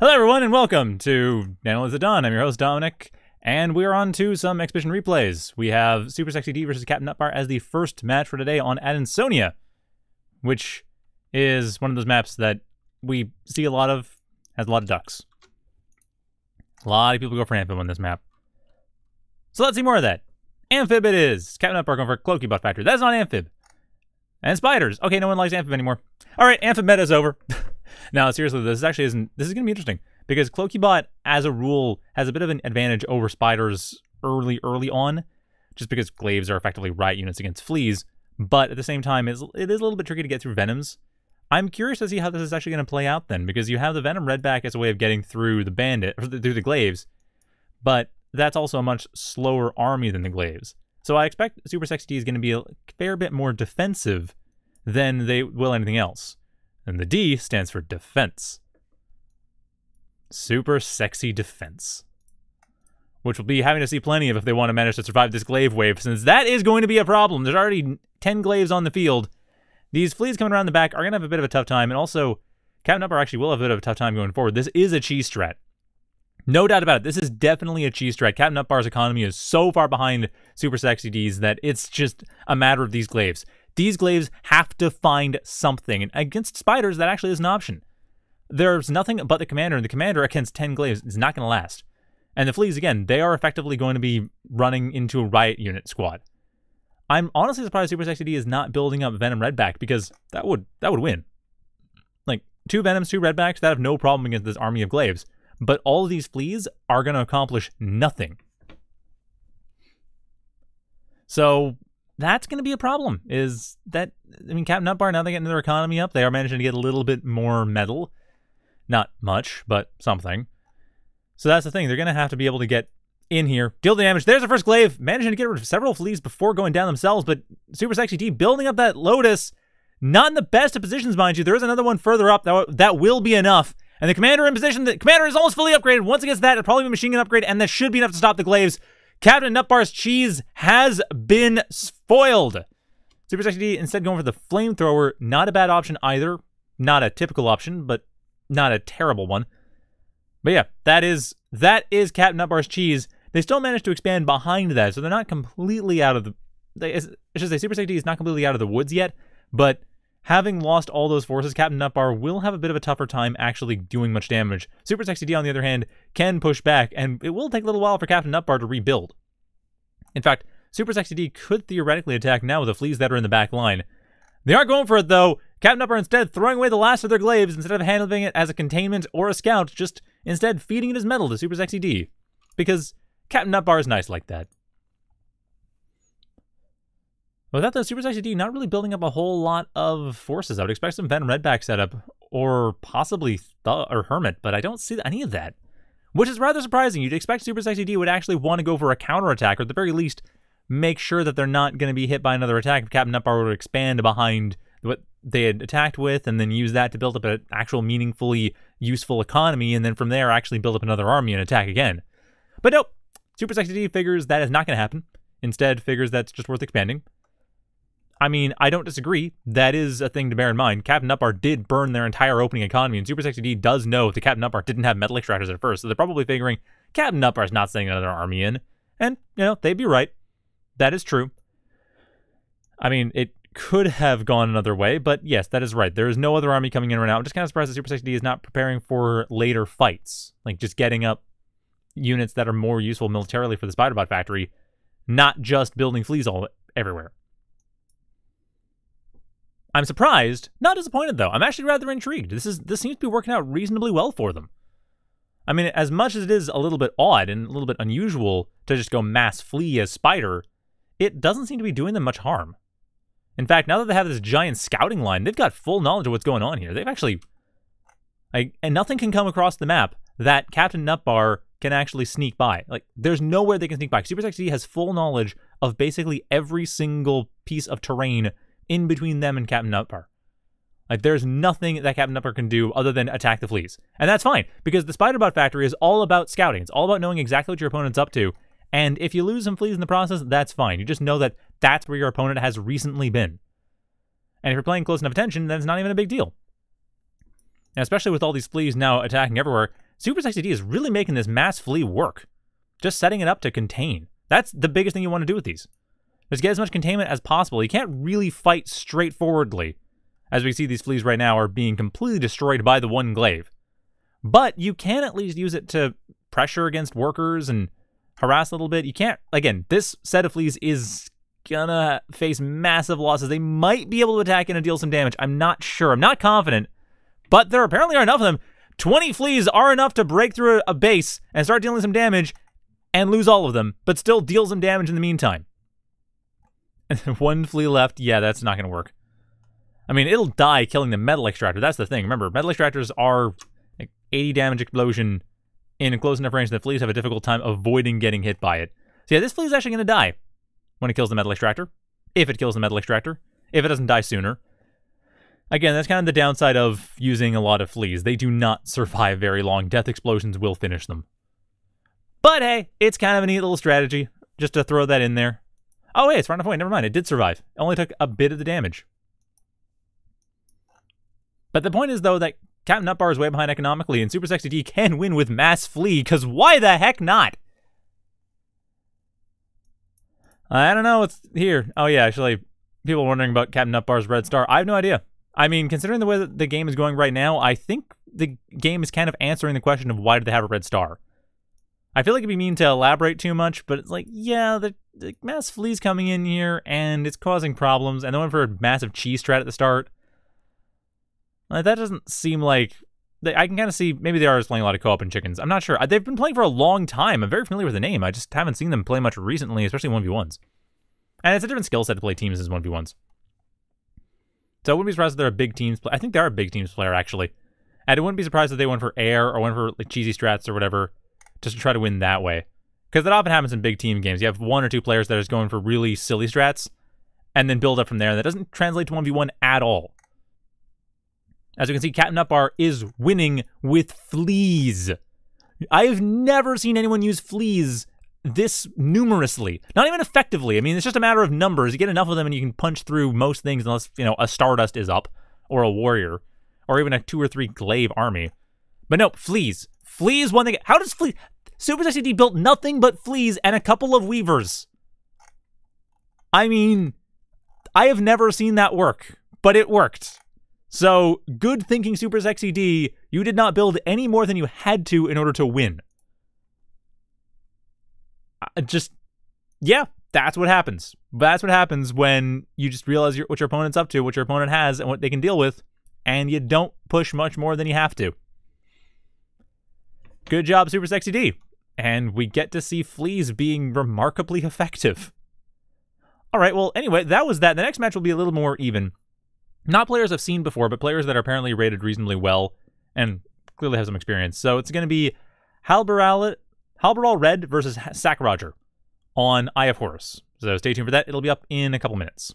Hello, everyone, and welcome to Nanolathe at Dawn. I'm your host, Dominic, and we're on to some exhibition replays. We have Super Sexy D versus Captain Nutbar as the first match for today on Adansonia, which is one of those maps that we see a lot of, has a lot of ducks. A lot of people go for Amphib on this map. So let's see more of that. Amphib it is. Captain Nutbar going for Cloakybot Factory. That's not Amphib. And spiders. Okay, no one likes Amphib anymore. All right, Amphib meta is over. now, seriously, this actually isn't. This is going to be interesting because Cloakybot, as a rule, has a bit of an advantage over spiders early, early on, just because glaives are effectively riot units against fleas. But at the same time, it's, it is a little bit tricky to get through venoms. I'm curious to see how this is actually going to play out then, because you have the venom redback as a way of getting through the bandit, through the glaives, but that's also a much slower army than the glaives. So I expect Super Sexy D is going to be a fair bit more defensive than they will anything else. And the D stands for defense. Super Sexy Defense. Which we'll be having to see plenty of if they want to manage to survive this glaive wave, since that is going to be a problem. There's already 10 glaives on the field. These fleas coming around the back are going to have a bit of a tough time, and also, Captain Nutbar actually will have a bit of a tough time going forward. This is a cheese strat. No doubt about it. This is definitely a cheese strat. Captain Nutbar's economy is so far behind Super Sexy D's that it's just a matter of these glaives. These glaives have to find something. And against spiders, that actually is an option. There's nothing but the commander, and the commander against 10 glaives is not going to last. And the fleas, again, they are effectively going to be running into a riot unit squad. I'm honestly surprised Super Sexy D is not building up Venom Redback because that would that would win. Like two Venoms, two Redbacks, that have no problem against this army of glaives. But all of these fleas are going to accomplish nothing. So that's going to be a problem. Is that, I mean, Captain Nutbar, now they're getting their economy up. They are managing to get a little bit more metal. Not much, but something. So that's the thing. They're going to have to be able to get in here, deal the damage. There's the first glaive, managing to get rid of several fleas before going down themselves. But Super Sexy D building up that Lotus, not in the best of positions, mind you. There is another one further up that, that will be enough. And the commander in position, the commander is almost fully upgraded. Once against that, it'll probably be a machine gun upgrade, and that should be enough to stop the glaives. Captain Nutbar's cheese has been spoiled. Super Sexy D instead going for the flamethrower. Not a bad option either. Not a typical option, but not a terrible one. But yeah, that is that is Captain Nutbar's cheese. They still managed to expand behind that, so they're not completely out of the. They, I should say Super Sexy D is not completely out of the woods yet, but Having lost all those forces, Captain Nutbar will have a bit of a tougher time actually doing much damage. Super Sexy D, on the other hand, can push back, and it will take a little while for Captain Nutbar to rebuild. In fact, Super Sexy D could theoretically attack now with the fleas that are in the back line. They aren't going for it, though. Captain Nutbar instead throwing away the last of their glaives instead of handling it as a containment or a scout, just instead feeding it as metal to Super Sexy D. Because Captain Nutbar is nice like that. Without the Super Sexy D not really building up a whole lot of forces, I would expect some Venom Redback setup or possibly Th or Hermit, but I don't see any of that. Which is rather surprising. You'd expect Super Sexy D would actually want to go for a counterattack, or at the very least, make sure that they're not going to be hit by another attack if Captain Nutbar would expand behind what they had attacked with, and then use that to build up an actual meaningfully useful economy, and then from there actually build up another army and attack again. But nope, Super Sexy D figures that is not going to happen. Instead, figures that's just worth expanding. I mean, I don't disagree. That is a thing to bear in mind. Captain Nutbar did burn their entire opening economy, and Super Sexy D does know that Captain Nutbar didn't have metal extractors at first, so they're probably figuring Captain Nutbar's not sending another army in. And, you know, they'd be right. That is true. I mean, it could have gone another way, but yes, that is right. There is no other army coming in right now. I'm just kind of surprised that Super Sexy D is not preparing for later fights, like just getting up units that are more useful militarily for the Spiderbot factory, not just building fleas all everywhere. I'm surprised, not disappointed though. I'm actually rather intrigued. This is this seems to be working out reasonably well for them. I mean, as much as it is a little bit odd and a little bit unusual to just go mass flea as spider, it doesn't seem to be doing them much harm. In fact, now that they have this giant scouting line, they've got full knowledge of what's going on here. They've actually, like, and nothing can come across the map that Captain Nutbar can actually sneak by. Like, there's nowhere they can sneak by. Super Sexy has full knowledge of basically every single piece of terrain in between them and Captain Nutbar. Like there's nothing that Captain Nutbar can do other than attack the fleas. And that's fine, because the Spiderbot factory is all about scouting. It's all about knowing exactly what your opponent's up to. And if you lose some fleas in the process, that's fine. You just know that that's where your opponent has recently been. And if you're playing close enough attention, then it's not even a big deal. And especially with all these fleas now attacking everywhere, Super Sexy D is really making this mass flea work. Just setting it up to contain. That's the biggest thing you want to do with these. Just get as much containment as possible. You can't really fight straightforwardly. As we see these fleas right now are being completely destroyed by the one glaive. But you can at least use it to pressure against workers and harass a little bit. You can't, again, this set of fleas is gonna face massive losses. They might be able to attack in and deal some damage. I'm not sure. I'm not confident. But there apparently are enough of them. 20 fleas are enough to break through a base and start dealing some damage and lose all of them, but still deal some damage in the meantime. One flea left. Yeah, that's not to work. I mean, it'll die killing the metal extractor. That's the thing. Remember, metal extractors are like 80 damage explosion in a close enough range that fleas have a difficult time avoiding getting hit by it. So yeah, this flea is actually going to die when it kills the metal extractor. If it kills the metal extractor. If it doesn't die sooner. Again, that's kind of the downside of using a lot of fleas. They do not survive very long. Death explosions will finish them. But hey, it's kind of a neat little strategy, just to throw that in there. Oh, hey, it's enough away. Never mind. It did survive. It only took a bit of the damage. But the point is, though, that Captain Nutbar is way behind economically, and Super Sexy D can win with Mass Flea, because why the heck not? I don't know what's here. Oh, yeah, actually, people wondering about Captain Nutbar's Red Star. I have no idea. I mean, considering the way that the game is going right now, I think the game is kind of answering the question of why do they have a red star. I feel like it'd be mean to elaborate too much, but it's like, yeah, the, the mass fleas coming in here and it's causing problems, and they went for a massive cheese strat at the start. Like, that doesn't seem like I can kind of see maybe they are just playing a lot of co-op and chickens. I'm not sure. They've been playing for a long time. I'm very familiar with the name. I just haven't seen them play much recently, especially 1v1s. And it's a different skill set to play teams as 1v1s. So I wouldn't be surprised if they're a big teams. I think they are a big teams player actually, and I wouldn't be surprised if they went for air or went for like cheesy strats or whatever, just to try to win that way. Because that often happens in big team games. You have one or two players that are just going for really silly strats, and then build up from there. That doesn't translate to one v one at all. As you can see, Captain Nutbar is winning with fleas. I have never seen anyone use fleas this numerously. Not even effectively. I mean, it's just a matter of numbers. You get enough of them and you can punch through most things unless, you know, a Stardust is up or a warrior or even a two or three glaive army. But no, fleas. Fleas one thing. How does fleas Super Sexy D built nothing but fleas and a couple of weavers. I mean, I have never seen that work, but it worked. So, good thinking Super Sexy D, you did not build any more than you had to in order to win just yeah, that's what happens. That's what happens when you just realize your, what your opponent's up to, what your opponent has, and what they can deal with, and you don't push much more than you have to. Good job, Super Sexy D. And we get to see Fleas being remarkably effective. All right, well, anyway, that was that. The next match will be a little more even. Not players I've seen before, but players that are apparently rated reasonably well and clearly have some experience. So it's going to be Halberal Halberal Red versus Sack Roger on Eye of Horus. So stay tuned for that. It'll be up in a couple minutes.